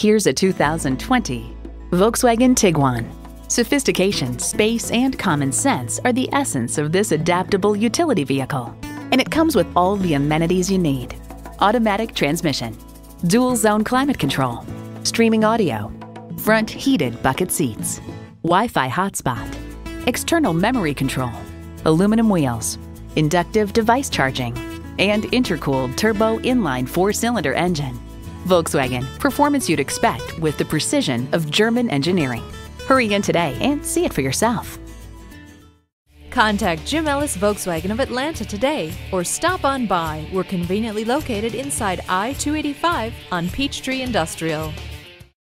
Here's a 2020 Volkswagen Tiguan. Sophistication, space, and common sense are the essence of this adaptable utility vehicle. And it comes with all the amenities you need. Automatic transmission, dual zone climate control, streaming audio, front heated bucket seats, Wi-Fi hotspot, external memory control, aluminum wheels, inductive device charging, and intercooled turbo inline four-cylinder engine. Volkswagen, performance you'd expect with the precision of German engineering. Hurry in today and see it for yourself. Contact Jim Ellis Volkswagen of Atlanta today or stop on by. We're conveniently located inside I 285 on Peachtree Industrial.